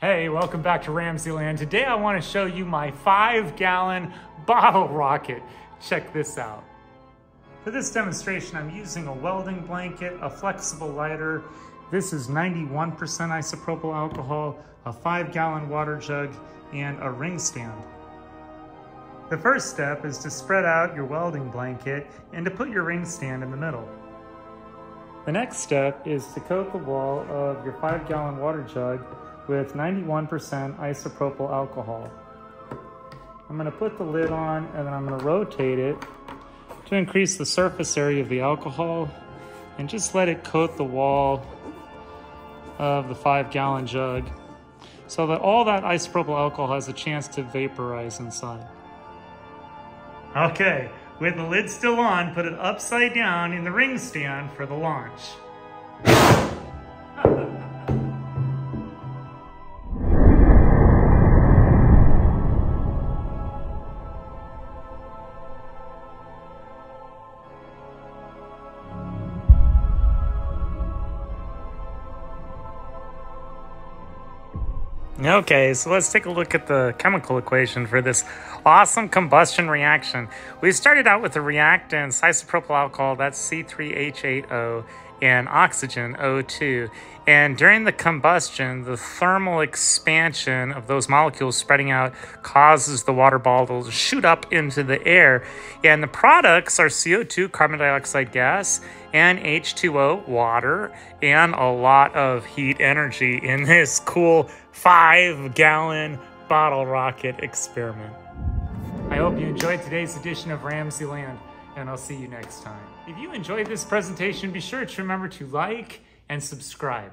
Hey, welcome back to RamZland. Today I want to show you my five gallon bottle rocket. Check this out. For this demonstration, I'm using a welding blanket, a flexible lighter. This is 91% isopropyl alcohol, a five gallon water jug, and a ring stand. The first step is to spread out your welding blanket and to put your ring stand in the middle. The next step is to coat the wall of your five gallon water jug with 91% isopropyl alcohol. I'm gonna put the lid on and then I'm gonna rotate it to increase the surface area of the alcohol and just let it coat the wall of the five gallon jug so that all that isopropyl alcohol has a chance to vaporize inside. Okay, with the lid still on, put it upside down in the ring stand for the launch. Okay, so let's take a look at the chemical equation for this awesome combustion reaction. We started out with the reactants, isopropyl alcohol, that's C3H8O, and oxygen, O2. And during the combustion, the thermal expansion of those molecules spreading out causes the water bottle to shoot up into the air. And the products are CO2, carbon dioxide gas, and H2O, water, and a lot of heat energy in this cool five gallon bottle rocket experiment. I hope you enjoyed today's edition of RamZland, and I'll see you next time. If you enjoyed this presentation, be sure to remember to like and subscribe.